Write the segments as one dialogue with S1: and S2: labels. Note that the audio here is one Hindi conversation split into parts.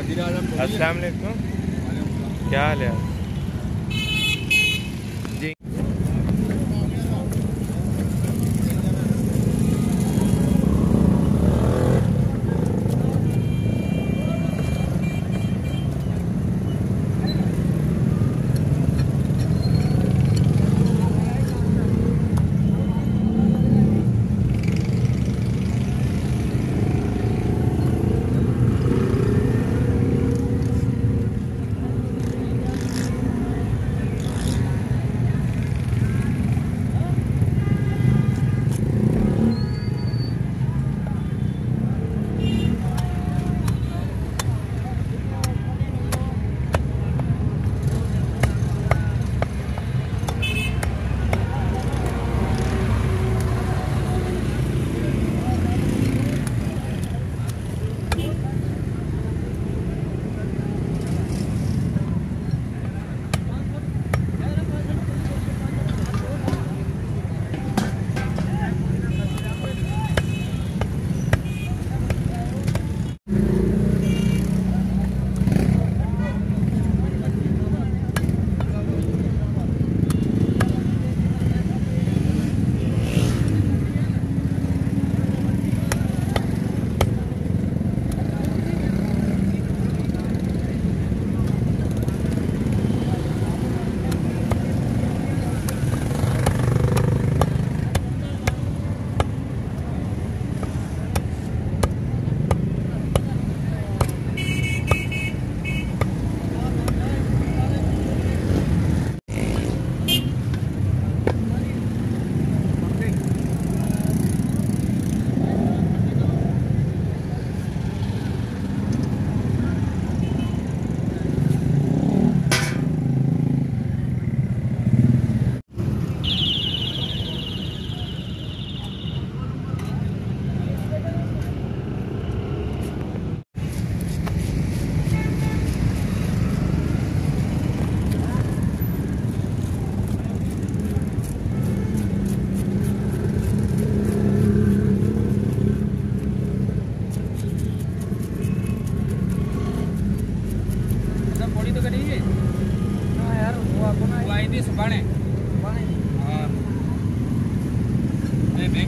S1: वज़ीर
S2: क्या
S1: हाल
S2: है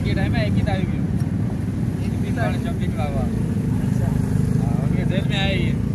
S1: पैकेट है एक ही दारू की हूँ जब निकला हुआ और ये जेल में आया ये।